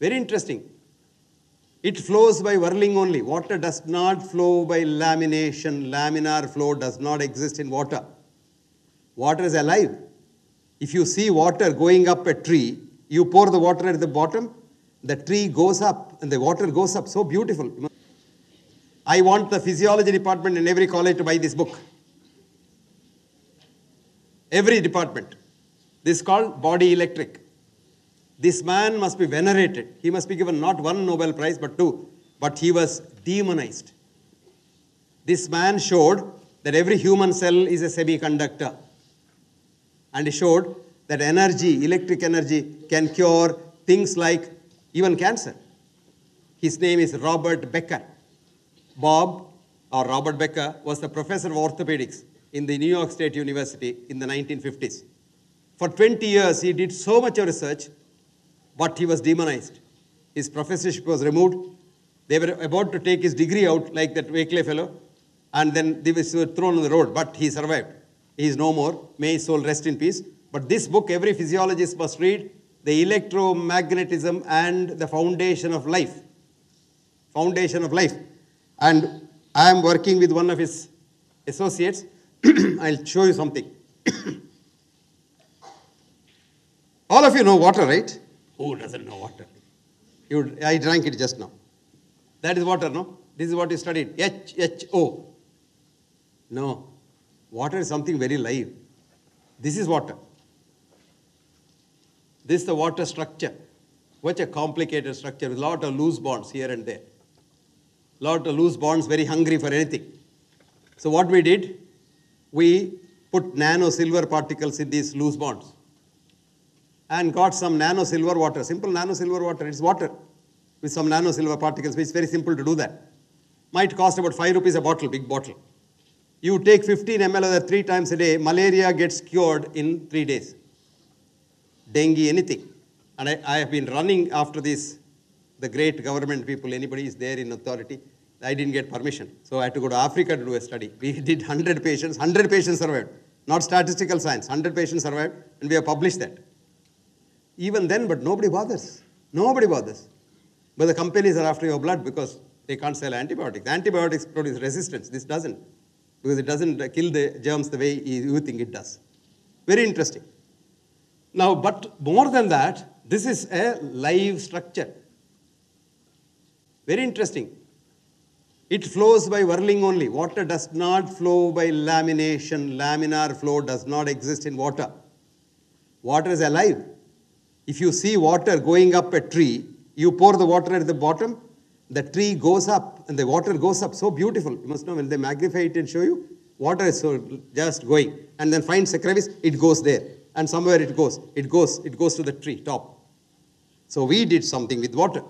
Very interesting. It flows by whirling only. Water does not flow by lamination. Laminar flow does not exist in water. Water is alive. If you see water going up a tree, you pour the water at the bottom, the tree goes up and the water goes up. So beautiful. I want the physiology department in every college to buy this book. Every department. This is called Body Electric. This man must be venerated. He must be given not one Nobel Prize but two. But he was demonized. This man showed that every human cell is a semiconductor. And he showed that energy, electric energy, can cure things like even cancer. His name is Robert Becker. Bob, or Robert Becker, was the professor of orthopedics in the New York State University in the 1950s. For 20 years, he did so much research, but he was demonized. His professorship was removed. They were about to take his degree out, like that Wakeley fellow, and then they were thrown on the road, but he survived. He is no more. May his soul rest in peace. But this book, every physiologist must read The Electromagnetism and the Foundation of Life. Foundation of Life. And I am working with one of his associates. I'll show you something. All of you know water, right? Who doesn't know water? You, I drank it just now. That is water, no? This is what you studied. H-H-O. No. Water is something very live. This is water. This is the water structure. What a complicated structure with a lot of loose bonds here and there. Lot of loose bonds, very hungry for anything. So what we did, we put nano silver particles in these loose bonds and got some nano silver water. Simple nano silver water. It's water with some nano silver particles. It's very simple to do that. Might cost about 5 rupees a bottle, big bottle. You take 15 ml of that three times a day, malaria gets cured in three days. Dengue, anything. And I, I have been running after this, the great government people, anybody is there in authority. I didn't get permission. So I had to go to Africa to do a study. We did 100 patients, 100 patients survived. Not statistical science, 100 patients survived, and we have published that. Even then, but nobody bothers. Nobody bothers. But the companies are after your blood because they can't sell antibiotics. Antibiotics produce resistance. This doesn't because it doesn't uh, kill the germs the way you think it does. Very interesting. Now, but more than that, this is a live structure. Very interesting. It flows by whirling only. Water does not flow by lamination. Laminar flow does not exist in water. Water is alive. If you see water going up a tree, you pour the water at the bottom, the tree goes up and the water goes up so beautiful. You must know when they magnify it and show you, water is so just going and then finds a crevice, it goes there. And somewhere it goes, it goes, it goes to the tree top. So we did something with water.